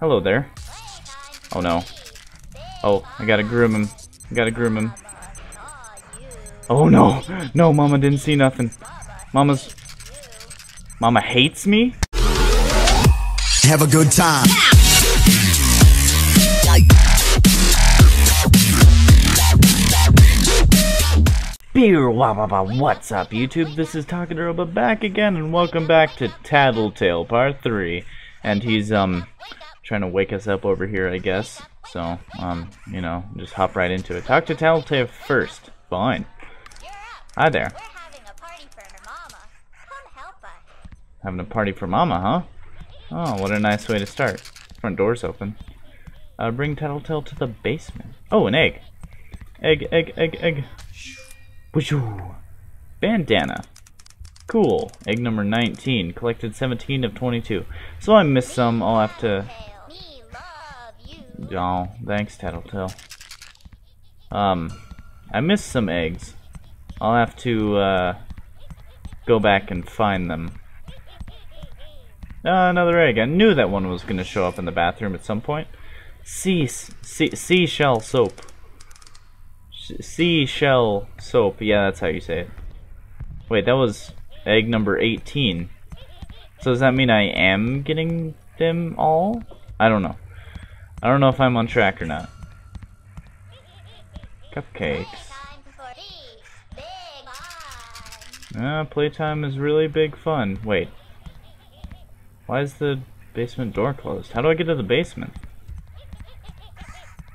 Hello there. Oh no. Oh, I gotta groom him. I gotta groom him. Oh no! No, Mama didn't see nothing. Mama's... Mama hates me? Have a good time. Beer wah wah wah, what's up YouTube? This is Takadaroba back again and welcome back to Tattletail Part 3. And he's, um, trying to wake us up over here, I guess. So, um, you know, just hop right into it. Talk to Tattletail first. Fine. Hi there. having a party for mama. Come help us. Having a party for Mama, huh? Oh, what a nice way to start. Front door's open. Uh, bring Tattletail to the basement. Oh, an egg. Egg, egg, egg, egg. Whooshu. Bandana. Cool. Egg number 19. Collected 17 of 22. So I missed some. I'll have to... Oh, thanks, Tattletail. Um, I missed some eggs. I'll have to, uh, go back and find them. Uh, another egg. I knew that one was going to show up in the bathroom at some point. Sea, sea, seashell soap. Sh- Seashell soap. Yeah, that's how you say it. Wait, that was egg number 18. So does that mean I am getting them all? I don't know. I don't know if I'm on track or not. Cupcakes. Ah, playtime is really big fun. Wait. Why is the basement door closed? How do I get to the basement?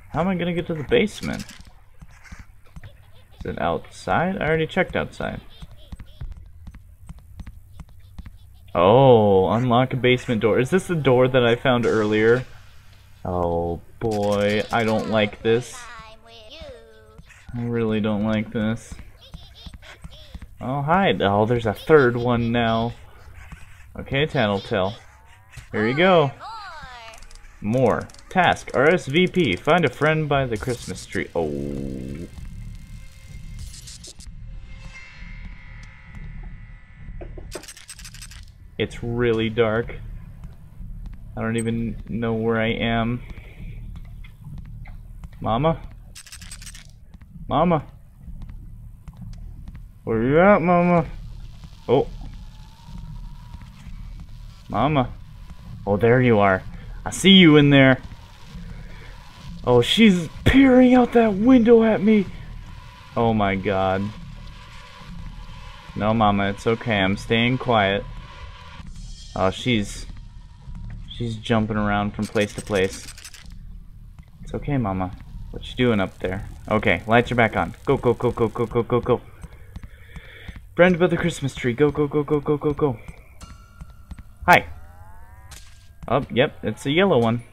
How am I gonna get to the basement? Is it outside? I already checked outside. Oh, unlock a basement door. Is this the door that I found earlier? Oh boy, I don't like this. I really don't like this. Oh, hi. Oh, there's a third one now. Okay, Tattletail. Here you go. More. Task. RSVP. Find a friend by the Christmas tree. Oh. It's really dark. I don't even know where I am. Mama? Mama? Where you at, Mama? Oh. Mama. Oh, there you are. I see you in there. Oh, she's peering out that window at me. Oh my god. No, Mama, it's okay. I'm staying quiet. Oh, she's... She's jumping around from place to place. It's okay, Mama. What you doing up there? Okay, lights are back on. Go, go, go, go, go, go, go, go. Friend by the Christmas tree. Go, go, go, go, go, go, go. Hi. Oh, yep, it's a yellow one.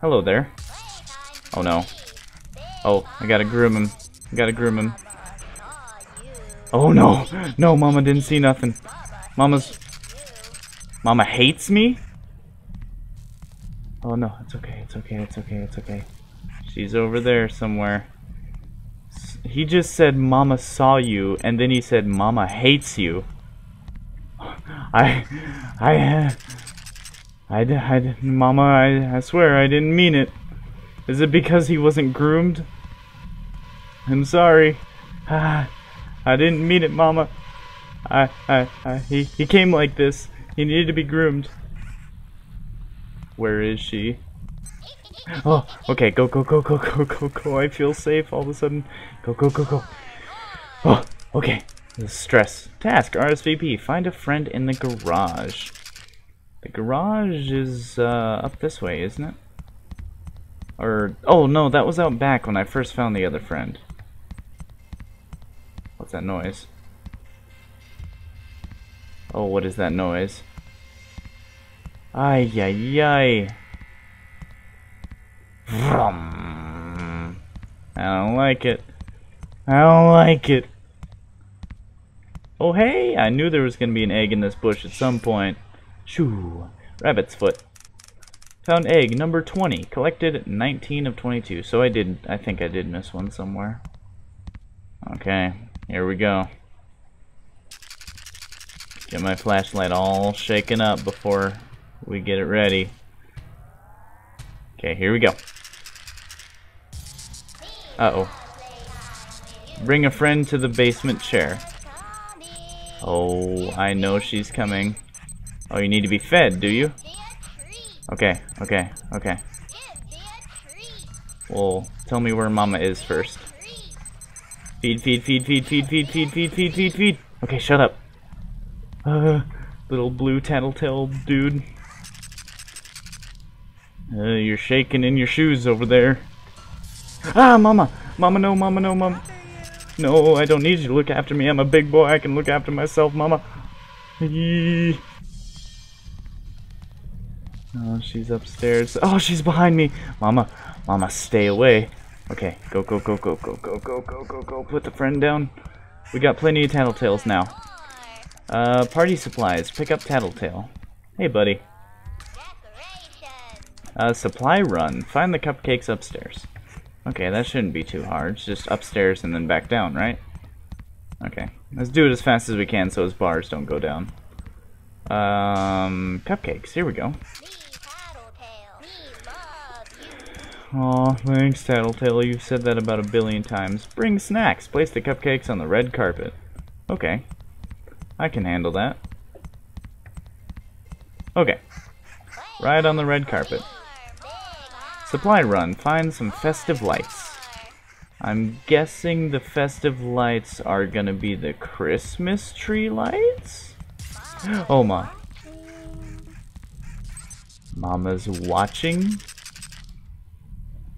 Hello there. Oh no. Oh, I gotta groom him. I gotta groom him. Oh no! No, Mama didn't see nothing. Mama's... Mama hates me? Oh no, it's okay, it's okay, it's okay, it's okay. She's over there somewhere. He just said Mama saw you, and then he said Mama hates you. I... I... I, I Mama, I, I swear I didn't mean it. Is it because he wasn't groomed? I'm sorry. Ah, I didn't mean it, Mama. I, I, I, he, he came like this. He needed to be groomed. Where is she? Oh, okay, go, go, go, go, go, go, go. I feel safe all of a sudden. Go, go, go, go. Oh, okay. Stress. Task, RSVP. Find a friend in the garage. The garage is uh, up this way, isn't it? Or, oh no, that was out back when I first found the other friend. What's that noise? Oh, what is that noise? Ay, ay. Vroom. I don't like it. I don't like it. Oh, hey, I knew there was going to be an egg in this bush at some point. Shoo. Rabbit's foot. Found egg number 20. Collected 19 of 22. So I did, I think I did miss one somewhere. Okay, here we go. Get my flashlight all shaken up before we get it ready. Okay, here we go. Uh-oh. Bring a friend to the basement chair. Oh, I know she's coming. Oh, you need to be fed, do you? Okay, okay, okay. Well, tell me where Mama is first. Feed, feed, feed, feed, feed, feed, feed, feed, feed, feed, feed. Okay, shut up. Uh, little blue tattletail dude. Uh, you're shaking in your shoes over there. Ah, Mama! Mama, no, Mama, no, Mama. No, I don't need you to look after me. I'm a big boy. I can look after myself, Mama. Eee. Oh, she's upstairs. Oh, she's behind me. Mama, Mama, stay away. Okay, go, go, go, go, go, go, go, go, go, go. Put the friend down. We got plenty of tattletails now. Uh, party supplies. Pick up tattletail. Hey, buddy. Uh, supply run. Find the cupcakes upstairs. Okay, that shouldn't be too hard. It's just upstairs and then back down, right? Okay. Let's do it as fast as we can so his bars don't go down. Um, cupcakes. Here we go. Aw, thanks, Tattletail. You've said that about a billion times. Bring snacks. Place the cupcakes on the red carpet. Okay. I can handle that. Okay. Ride on the red carpet. Supply run. Find some festive lights. I'm guessing the festive lights are gonna be the Christmas tree lights? Oh my. Mama's watching?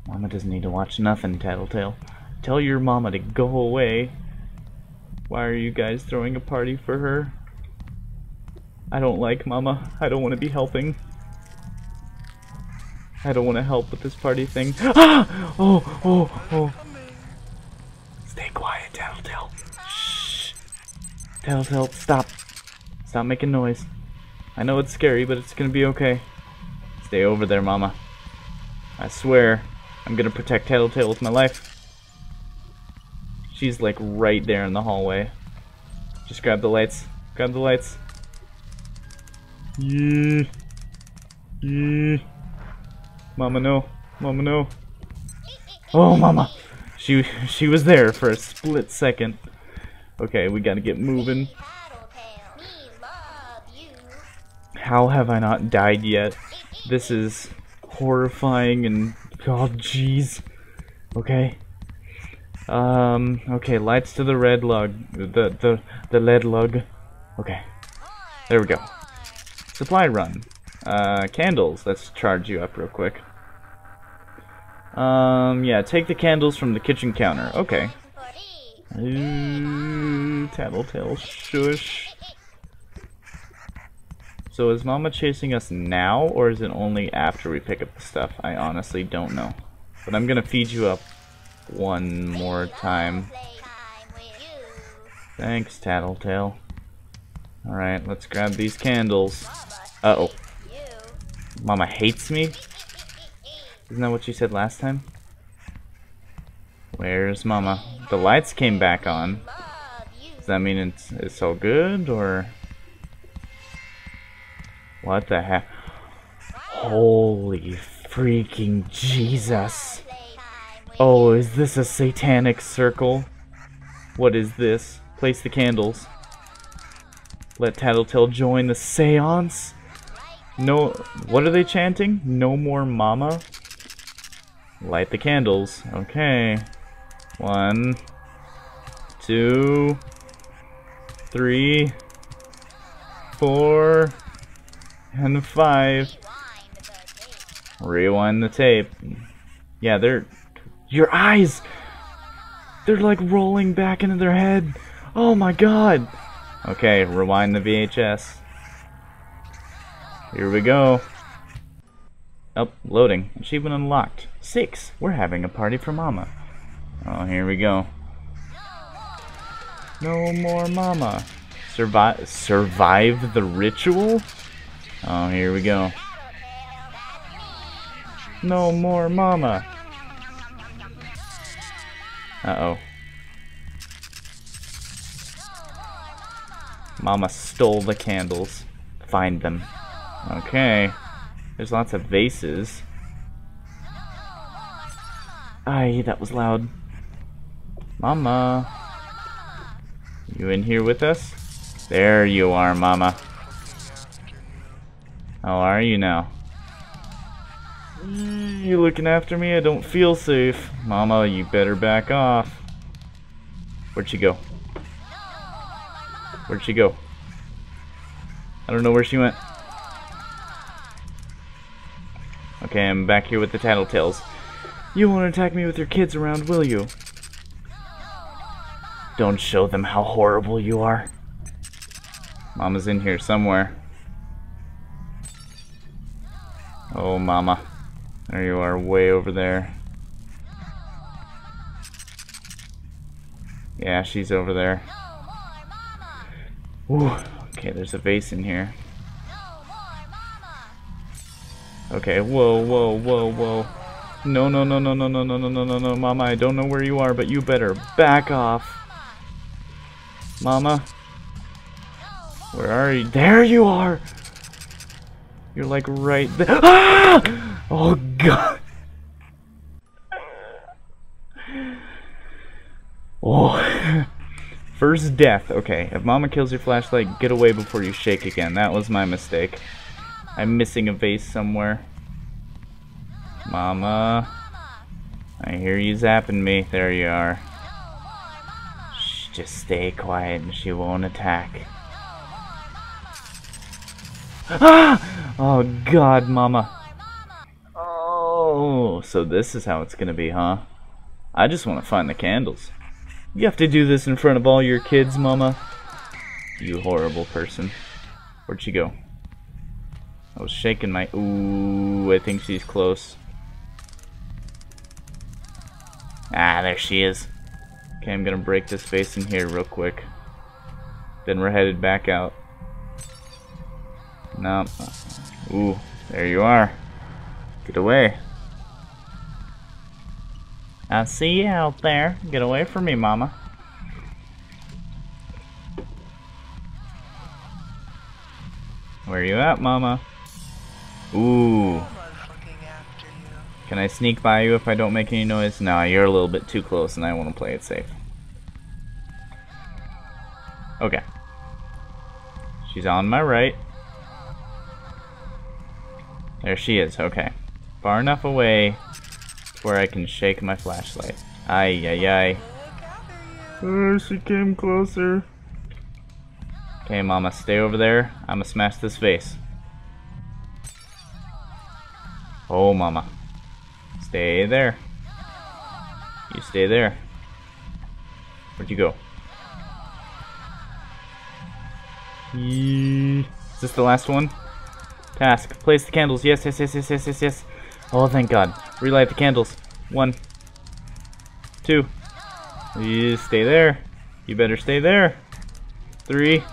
Mama doesn't need to watch nothing, Tattletail. Tell your mama to go away. Why are you guys throwing a party for her? I don't like Mama. I don't want to be helping. I don't want to help with this party thing. Ah! Oh, oh, oh. Stay quiet, Tattletail. Shh. Tattletail, stop. Stop making noise. I know it's scary, but it's gonna be okay. Stay over there, Mama. I swear, I'm gonna protect Tattletail with my life. She's like right there in the hallway. Just grab the lights. Grab the lights. Yeah. Yeah. Mama no. Mama no. Oh mama. She she was there for a split second. Okay, we gotta get moving. How have I not died yet? This is horrifying and oh jeez. Okay. Um, okay, lights to the red lug. The the the lead lug. Okay. There we go. Supply run. Uh, candles. Let's charge you up real quick. Um, yeah, take the candles from the kitchen counter. Okay. Ooh, tattletail shush. So is Mama chasing us now, or is it only after we pick up the stuff? I honestly don't know. But I'm gonna feed you up one more time. Thanks, Tattletail. Alright, let's grab these candles. Uh-oh. Mama hates me? Isn't that what you said last time? Where's Mama? The lights came back on. Does that mean it's, it's all good, or... What the heck? Holy freaking Jesus. Oh, is this a satanic circle? What is this? Place the candles. Let Tattletail join the seance? No, what are they chanting? No more mama? Light the candles. Okay. One, two, three, four, and five. Rewind the tape. Yeah, they're... Your eyes! They're like rolling back into their head. Oh my god! Okay, rewind the VHS. Here we go. Oh, loading. Achievement unlocked. Six. We're having a party for Mama. Oh, here we go. No more Mama. Survive, survive the ritual? Oh, here we go. No more Mama. Uh-oh. Mama stole the candles. Find them. Okay. There's lots of vases. Aye, that was loud. Mama. You in here with us? There you are, Mama. How are you now? You looking after me? I don't feel safe. Mama, you better back off. Where'd she go? Where'd she go? I don't know where she went. Okay, I'm back here with the Tattletails. You won't attack me with your kids around, will you? Don't show them how horrible you are. Mama's in here somewhere. Oh, Mama. There you are, way over there. Yeah, she's over there. Ooh, okay, there's a vase in here. Okay, whoa, whoa, whoa, whoa. No, no, no, no, no, no, no, no, no, no, no, Mama, I don't know where you are, but you better back off. Mama? Where are you? There you are! You're like right there. Ah! Oh, God. Oh. First death. Okay, if Mama kills your flashlight, get away before you shake again. That was my mistake. I'm missing a vase somewhere. Mama. I hear you zapping me. There you are. Shh, just stay quiet and she won't attack. Ah! Oh god, mama. Oh, so this is how it's gonna be, huh? I just want to find the candles. You have to do this in front of all your kids, mama? You horrible person. Where'd she go? I was shaking my... Ooh, I think she's close. Ah, there she is. Okay, I'm gonna break this face in here real quick. Then we're headed back out. No. Ooh, there you are. Get away. I see you out there. Get away from me, mama. Where you at, mama? Ooh. Can I sneak by you if I don't make any noise? No, you're a little bit too close and I want to play it safe. Okay. She's on my right. There she is, okay. Far enough away to where I can shake my flashlight. Ay, ay, ay. Oh, she came closer. Okay, mama, stay over there. I'ma smash this vase. Oh, mama. Stay there. You stay there. Where'd you go? Is this the last one? Task. Place the candles. Yes, yes, yes, yes, yes, yes, yes. Oh, thank God. Relight the candles. One. Two. You stay there. You better stay there. Three.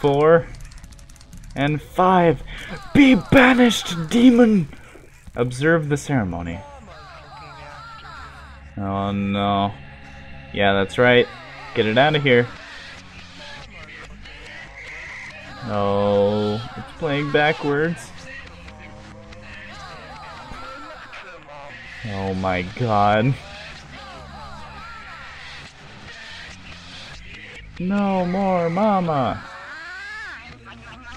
Four. And five. Be banished, demon! Observe the ceremony. Oh no. Yeah, that's right. Get it out of here. Oh, it's playing backwards. Oh my god. No more mama.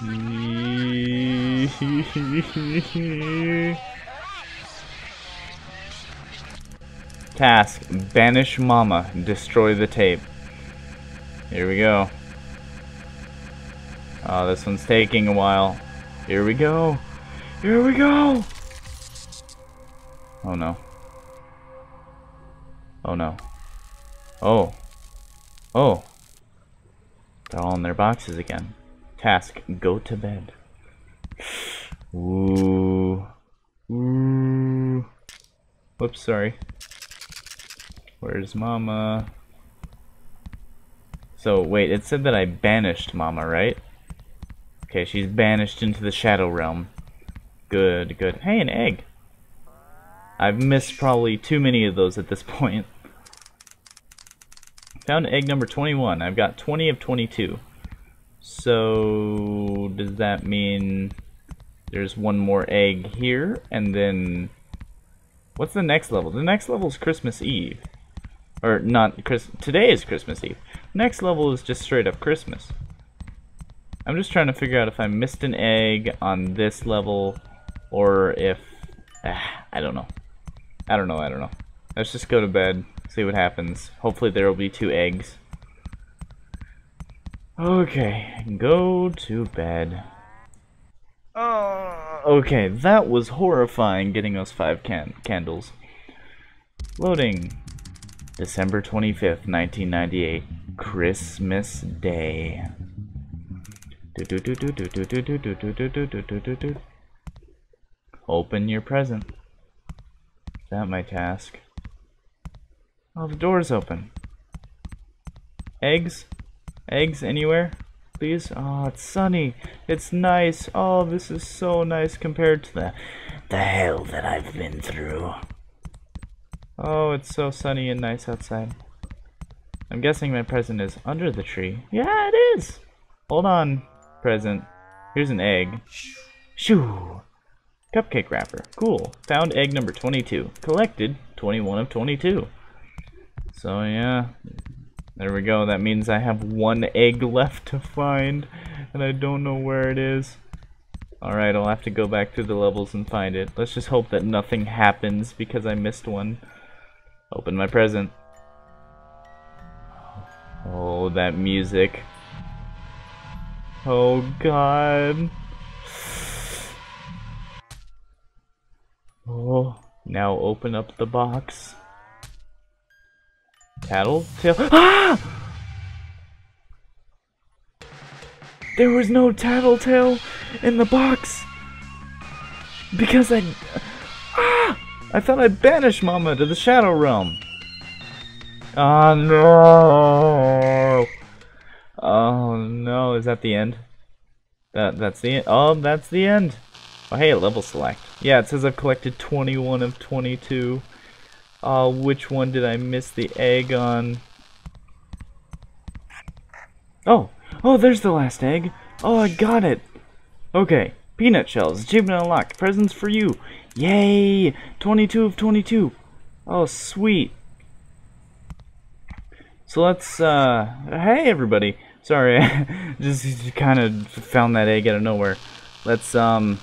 Task, banish mama, destroy the tape. Here we go. Oh, this one's taking a while. Here we go. Here we go. Oh no. Oh no. Oh. Oh. They're all in their boxes again. Task, go to bed. Ooh. Ooh. Whoops, sorry. Where's Mama? So, wait, it said that I banished Mama, right? Okay, she's banished into the Shadow Realm. Good, good. Hey, an egg! I've missed probably too many of those at this point. Found egg number 21. I've got 20 of 22. So, does that mean there's one more egg here, and then What's the next level? The next level is Christmas Eve. Or not Chris today is Christmas Eve. Next level is just straight up Christmas. I'm just trying to figure out if I missed an egg on this level or if ah, I don't know. I don't know, I don't know. Let's just go to bed, see what happens. Hopefully there will be two eggs. Okay, go to bed. Oh, okay, that was horrifying getting us five can candles. Loading. December 25th, 1998. Christmas Day. Open your present. Is that my task? Oh, the door's open. Eggs? Eggs anywhere? Please? Oh, it's sunny. It's nice. Oh, this is so nice compared to the, the hell that I've been through. Oh, it's so sunny and nice outside. I'm guessing my present is under the tree. Yeah, it is! Hold on, present. Here's an egg. Shoo! Cupcake wrapper. Cool. Found egg number 22. Collected 21 of 22. So yeah, there we go. That means I have one egg left to find, and I don't know where it is. Alright, I'll have to go back through the levels and find it. Let's just hope that nothing happens because I missed one. Open my present. Oh, that music. Oh god. Oh, now open up the box. Tattletail. Ah! There was no Tattletail in the box because I. Ah! I thought I'd banish Mama to the Shadow Realm. Oh no! Oh no! Is that the end? That that's the end. Oh, that's the end. Oh hey, level select. Yeah, it says I've collected 21 of 22. Uh, which one did I miss the egg on? Oh, oh, there's the last egg. Oh, I got it. Okay, peanut shells, achievement unlocked, presents for you. Yay, 22 of 22. Oh, sweet. So let's, uh, hey everybody. Sorry, just kind of found that egg out of nowhere. Let's, um,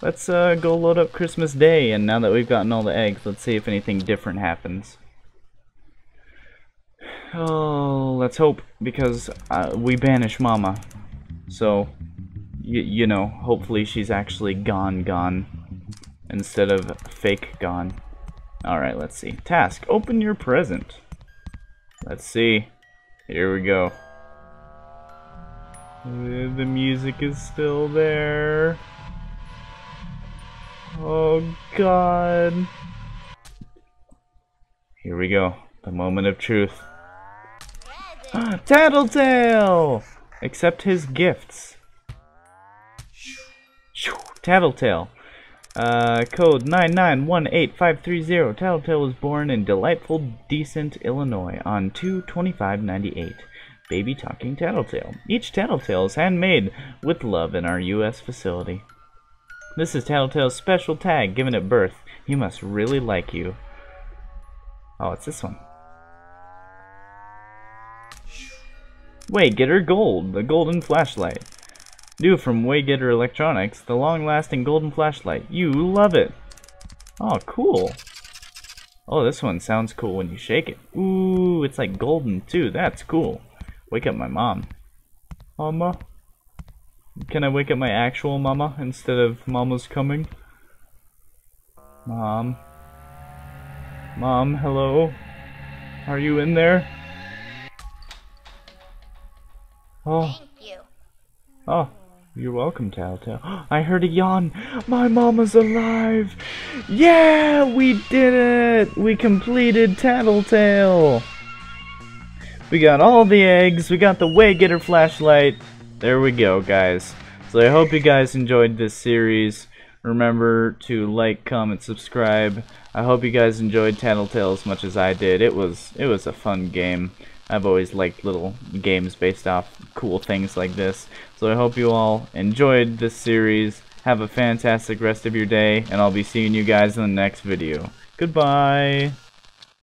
Let's uh, go load up Christmas Day, and now that we've gotten all the eggs, let's see if anything different happens. Oh, let's hope, because uh, we banish Mama. So, you know, hopefully she's actually gone gone, instead of fake gone. Alright, let's see. Task, open your present. Let's see. Here we go. The music is still there. Oh god. Here we go. The moment of truth. Tattletail! Accept his gifts. Tattletail. Uh, code 9918530. Tattletail was born in delightful, decent Illinois on 22598. Baby Talking Tattletail. Each Tattletail is handmade with love in our U.S. facility. This is Tattletail's special tag given at birth. He must really like you. Oh, it's this one. Waygetter Gold, the golden flashlight. New from Waygetter Electronics, the long-lasting golden flashlight. You love it. Oh, cool. Oh, this one sounds cool when you shake it. Ooh, it's like golden too. That's cool. Wake up my mom. Mama? Can I wake up my actual mama instead of mama's coming? Mom. Mom, hello? Are you in there? Oh. Thank you. Oh. You're welcome, Tattletail. I heard a yawn. My mama's alive. Yeah, we did it. We completed Tattletail. We got all the eggs. We got the Waygetter flashlight there we go, guys. So I hope you guys enjoyed this series. Remember to like, comment, subscribe. I hope you guys enjoyed Tattletail as much as I did. It was it was a fun game. I've always liked little games based off cool things like this. So I hope you all enjoyed this series. Have a fantastic rest of your day, and I'll be seeing you guys in the next video. Goodbye!